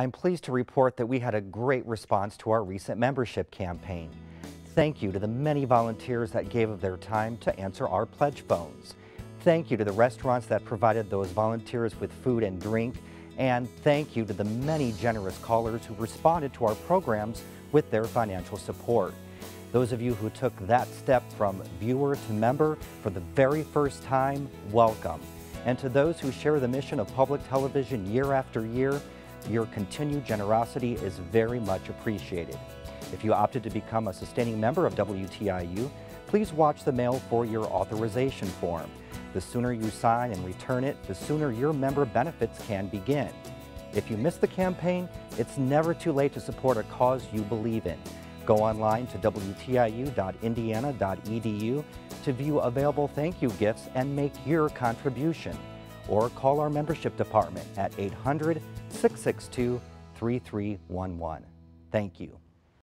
I'm pleased to report that we had a great response to our recent membership campaign. Thank you to the many volunteers that gave of their time to answer our pledge phones. Thank you to the restaurants that provided those volunteers with food and drink. And thank you to the many generous callers who responded to our programs with their financial support. Those of you who took that step from viewer to member for the very first time, welcome. And to those who share the mission of public television year after year, your continued generosity is very much appreciated. If you opted to become a sustaining member of WTIU, please watch the mail for your authorization form. The sooner you sign and return it, the sooner your member benefits can begin. If you missed the campaign, it's never too late to support a cause you believe in. Go online to wtiu.indiana.edu to view available thank you gifts and make your contribution. Or call our membership department at 800 662 3311. Thank you.